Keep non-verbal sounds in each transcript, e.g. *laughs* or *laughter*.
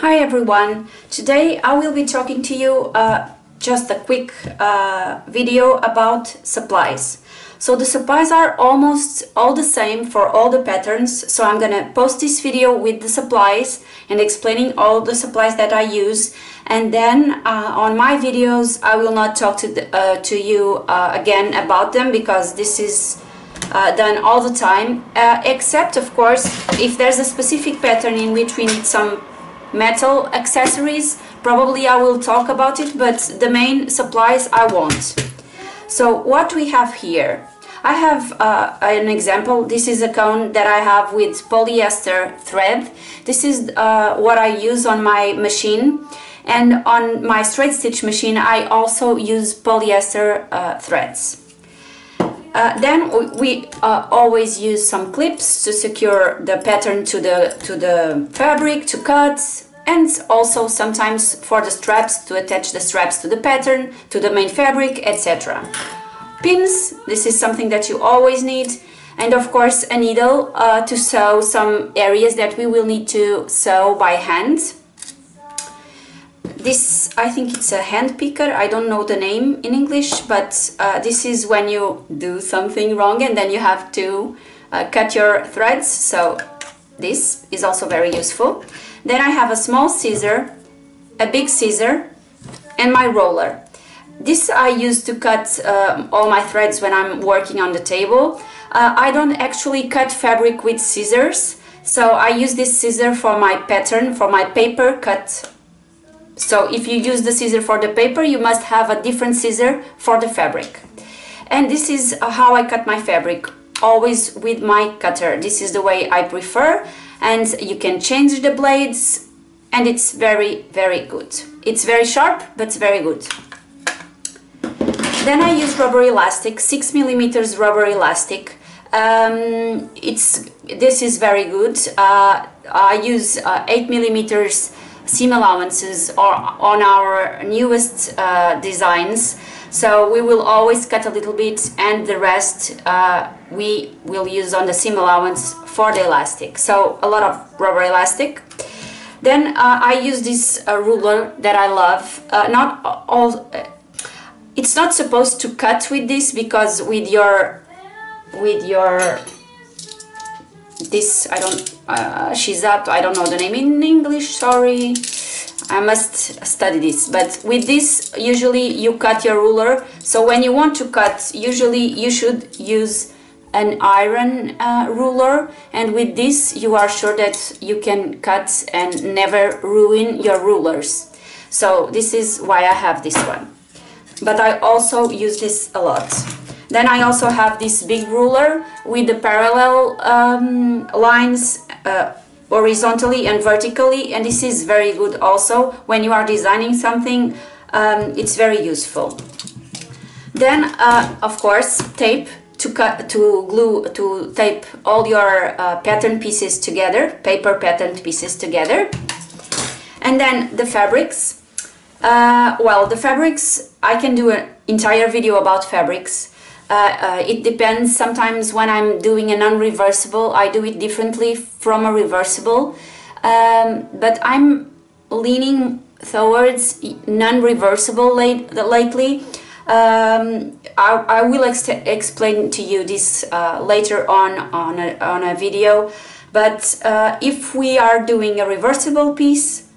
Hi everyone! Today I will be talking to you uh, just a quick uh, video about supplies. So the supplies are almost all the same for all the patterns so I'm gonna post this video with the supplies and explaining all the supplies that I use and then uh, on my videos I will not talk to, the, uh, to you uh, again about them because this is uh, done all the time except of course if there's a specific pattern in which we need some metal accessories. Probably I will talk about it but the main supplies I won't so what we have here I have uh, an example. This is a cone that I have with polyester thread. This is uh, what I use on my machine. And on my straight stitch machine I also use polyester uh, threads uh, then we uh, always use some clips to secure the pattern to the to the fabric to cut and also sometimes for the straps to attach the straps to the pattern to the main fabric etc pins this is something that you always need. And of course a needle uh, to sew some areas that we will need to sew by hand this I think it's a hand picker I don't know the name in English but uh, this is when you do something wrong and then you have to uh, cut your threads. So this is also very useful. Then I have a small scissor a big scissor and my roller. This I use to cut uh, all my threads when I'm working on the table. Uh, I don't actually cut fabric with scissors so I use this scissor for my pattern for my paper cut so if you use the scissor for the paper, you must have a different scissor for the fabric. And this is how I cut my fabric, always with my cutter. This is the way I prefer and you can change the blades and it's very, very good. It's very sharp, but very good. Then I use rubber elastic, 6 millimeters rubber elastic. Um, it's This is very good. Uh, I use uh, 8 millimeters seam allowances or on our newest uh, designs. So we will always cut a little bit and the rest uh, we will use on the seam allowance for the elastic. So a lot of rubber elastic. Then uh, I use this uh, ruler that I love. Uh, not all it's not supposed to cut with this because with your with your this I don't uh, up. I don't know the name in English sorry. I must study this but with this usually you cut your ruler. So when you want to cut usually you should use an iron uh, ruler. And with this you are sure that you can cut and never ruin your rulers. So this is why I have this one. But I also use this a lot then I also have this big ruler with the parallel um, lines uh, horizontally and vertically and this is very good also. When you are designing something um, it's very useful. Then uh, of course tape to cut to glue to tape all your uh, pattern pieces together paper pattern pieces together. And then the fabrics. Uh, well the fabrics I can do an entire video about fabrics uh, uh, it depends. Sometimes when I'm doing a non-reversible, I do it differently from a reversible. Um, but I'm leaning towards non-reversible late, lately. Um, I, I, will ex explain to you this uh, later on on a, on a video. But uh, if we are doing a reversible piece,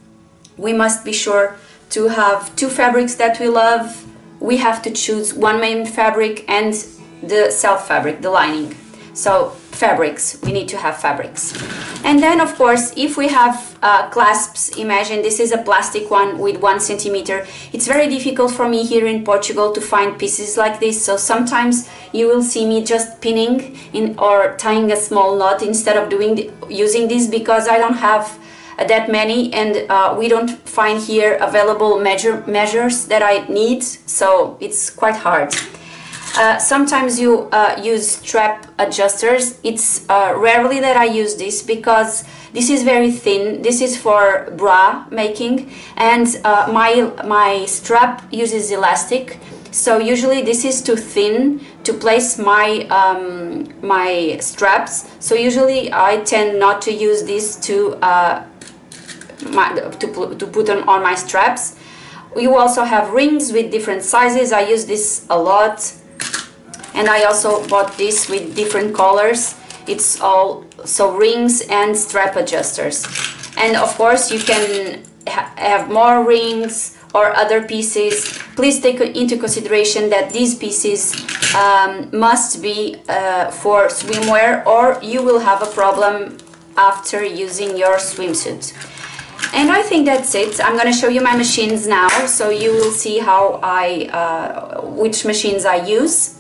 we must be sure to have two fabrics that we love we have to choose one main fabric and the self fabric, the lining. So fabrics, we need to have fabrics. And then of course, if we have uh, clasps, imagine this is a plastic one with one centimeter. It's very difficult for me here in Portugal to find pieces like this. So sometimes you will see me just pinning in or tying a small knot instead of doing the, using this because I don't have that many and uh, we don't find here available measure measures that I need so it's quite hard. Uh, sometimes you uh, use strap adjusters. It's uh, rarely that I use this because this is very thin. This is for bra making and uh, my, my strap uses elastic. So usually this is too thin to place my, um, my straps. So usually I tend not to use this to uh, my, to, to put on, on my straps. You also have rings with different sizes. I use this a lot. And I also bought this with different colors. It's all so rings and strap adjusters. And of course you can ha have more rings or other pieces. Please take into consideration that these pieces um, must be uh, for swimwear or you will have a problem after using your swimsuit. And I think that's it. I'm going to show you my machines now so you will see how I, uh, which machines I use.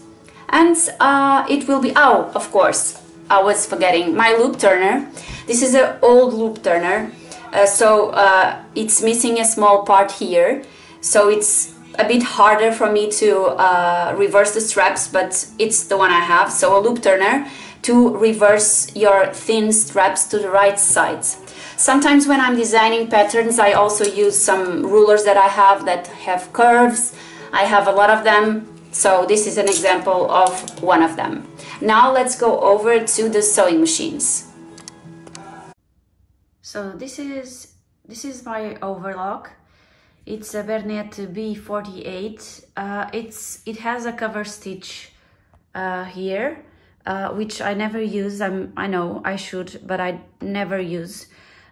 And uh, it will be, oh, of course, I was forgetting my loop turner. This is an old loop turner. Uh, so uh, it's missing a small part here. So it's a bit harder for me to uh, reverse the straps, but it's the one I have. So a loop turner to reverse your thin straps to the right sides. Sometimes when I'm designing patterns, I also use some rulers that I have that have curves. I have a lot of them, so this is an example of one of them. Now let's go over to the sewing machines. So this is this is my overlock. It's a Bernette B48. Uh, it's it has a cover stitch uh, here, uh, which I never use. I'm I know I should, but I never use.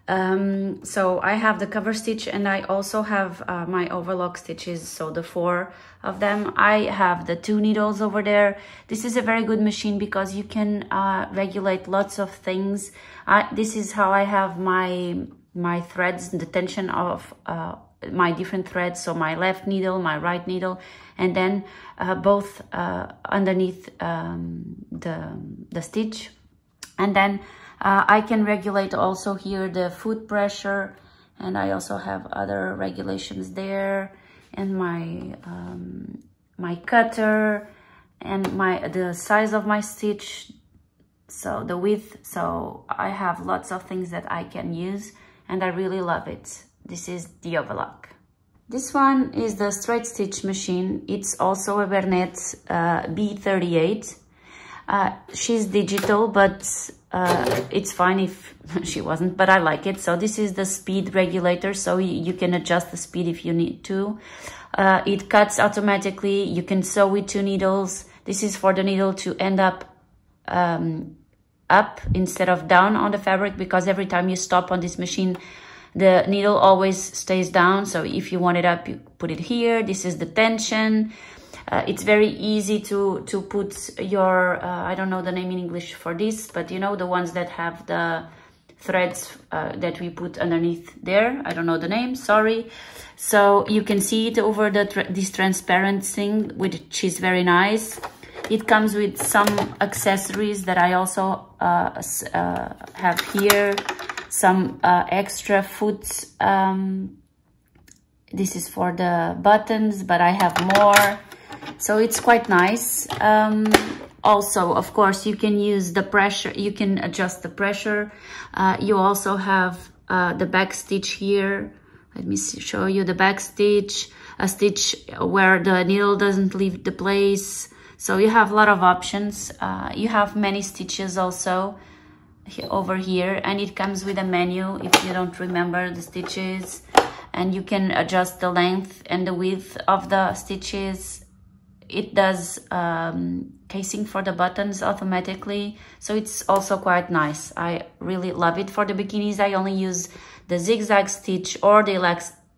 Um, so I have the cover stitch and I also have uh, my overlock stitches, so the four of them. I have the two needles over there. This is a very good machine because you can uh, regulate lots of things. I, this is how I have my my threads, the tension of uh, my different threads. So my left needle, my right needle, and then uh, both uh, underneath um, the, the stitch. And then uh, I can regulate also here the foot pressure and I also have other regulations there and my um, my cutter and my the size of my stitch so the width so I have lots of things that I can use and I really love it this is the overlock this one is the straight stitch machine it's also a Bernette uh, B38 uh, she's digital, but uh, it's fine if *laughs* she wasn't, but I like it. So this is the speed regulator, so you can adjust the speed if you need to. Uh, it cuts automatically. You can sew with two needles. This is for the needle to end up um, up instead of down on the fabric because every time you stop on this machine, the needle always stays down. So if you want it up, you put it here. This is the tension. Uh, it's very easy to, to put your, uh, I don't know the name in English for this, but you know, the ones that have the threads uh, that we put underneath there. I don't know the name, sorry. So you can see it over the tra this transparent thing, which is very nice. It comes with some accessories that I also uh, uh, have here. Some uh, extra foot. Um, this is for the buttons, but I have more. So it's quite nice. Um, also of course you can use the pressure you can adjust the pressure. Uh, you also have uh, the back stitch here. Let me see, show you the back stitch a stitch where the needle doesn't leave the place. So you have a lot of options. Uh, you have many stitches also over here and it comes with a menu if you don't remember the stitches and you can adjust the length and the width of the stitches. It does um, casing for the buttons automatically so it's also quite nice. I really love it. For the bikinis I only use the zigzag stitch or the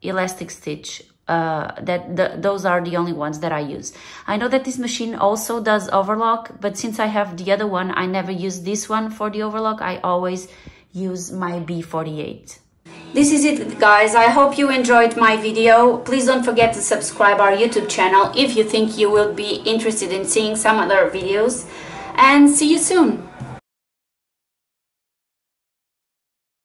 elastic stitch uh, that the, those are the only ones that I use. I know that this machine also does overlock, but since I have the other one, I never use this one for the overlock. I always use my B48. This is it guys, I hope you enjoyed my video. Please don't forget to subscribe our YouTube channel if you think you will be interested in seeing some other videos. And see you soon!